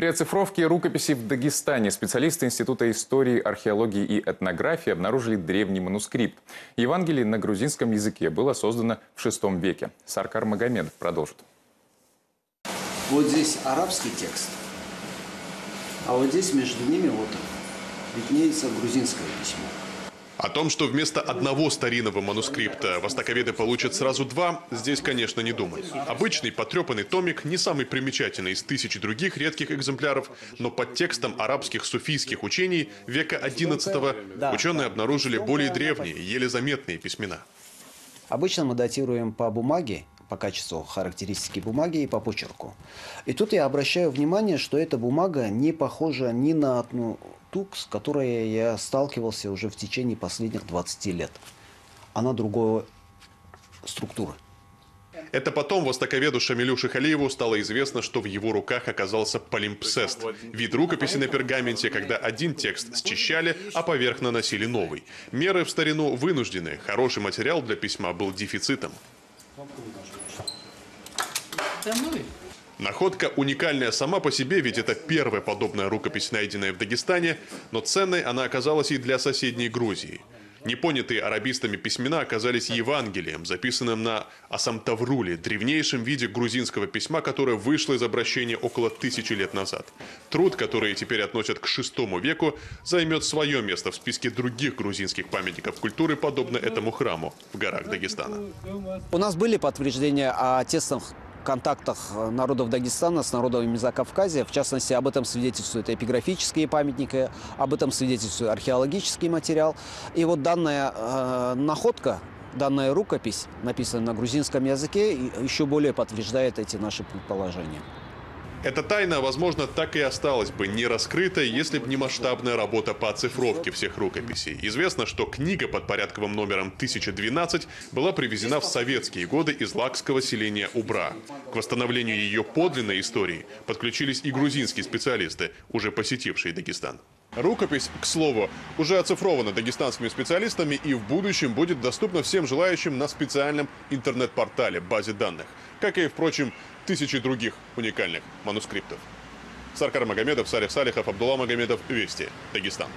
При оцифровке рукописей в Дагестане специалисты Института истории, археологии и этнографии обнаружили древний манускрипт. Евангелие на грузинском языке было создано в VI веке. Саркар Магомедов продолжит. Вот здесь арабский текст, а вот здесь между ними вот виднеется грузинское письмо. О том, что вместо одного старинного манускрипта востоковеды получат сразу два, здесь, конечно, не думают. Обычный потрепанный томик не самый примечательный из тысячи других редких экземпляров, но под текстом арабских суфийских учений века XI ученые обнаружили более древние, еле заметные письмена. Обычно мы датируем по бумаге, по качеству характеристики бумаги и по почерку. И тут я обращаю внимание, что эта бумага не похожа ни на одну ту, с которой я сталкивался уже в течение последних 20 лет. Она другой структуры. Это потом востоковеду Шамилю Шихалиеву стало известно, что в его руках оказался полимпсест. Вид рукописи на пергаменте, когда один текст счищали, а поверх наносили новый. Меры в старину вынуждены. Хороший материал для письма был дефицитом. Находка уникальная сама по себе, ведь это первая подобная рукопись, найденная в Дагестане, но ценной она оказалась и для соседней Грузии. Непонятые арабистами письмена оказались Евангелием, записанным на Асамтавруле, древнейшем виде грузинского письма, которое вышло из обращения около тысячи лет назад. Труд, который теперь относят к VI веку, займет свое место в списке других грузинских памятников культуры, подобно этому храму в горах Дагестана. У нас были подтверждения о тесных контактах народов Дагестана с народами Закавказья. В частности, об этом свидетельствуют эпиграфические памятники, об этом свидетельствует археологический материал. И вот данная э, находка, данная рукопись, написанная на грузинском языке, еще более подтверждает эти наши предположения. Эта тайна, возможно, так и осталась бы не раскрытой, если бы не масштабная работа по оцифровке всех рукописей. Известно, что книга под порядковым номером 1012 была привезена в советские годы из лакского селения Убра. К восстановлению ее подлинной истории подключились и грузинские специалисты, уже посетившие Дагестан. Рукопись, к слову, уже оцифрована дагестанскими специалистами и в будущем будет доступна всем желающим на специальном интернет-портале базе данных, как и, впрочем, тысячи других уникальных манускриптов. Саркар Магомедов, Салих Салихов, Абдулла Магомедов, Вести, Дагестан.